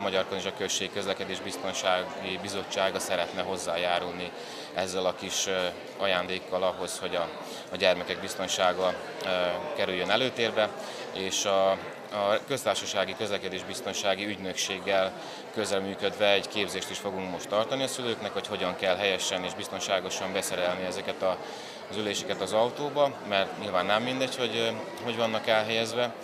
A Magyar Kanizsa Község Közlekedés Biztonsági Bizottsága szeretne hozzájárulni ezzel a kis ajándékkal ahhoz, hogy a, a gyermekek biztonsága kerüljön előtérbe, és a, a köztársasági közlekedés biztonsági ügynökséggel közreműködve egy képzést is fogunk most tartani a szülőknek, hogy hogyan kell helyesen és biztonságosan beszerelni ezeket a, az üléseket az autóba, mert nyilván nem mindegy, hogy hogy vannak elhelyezve.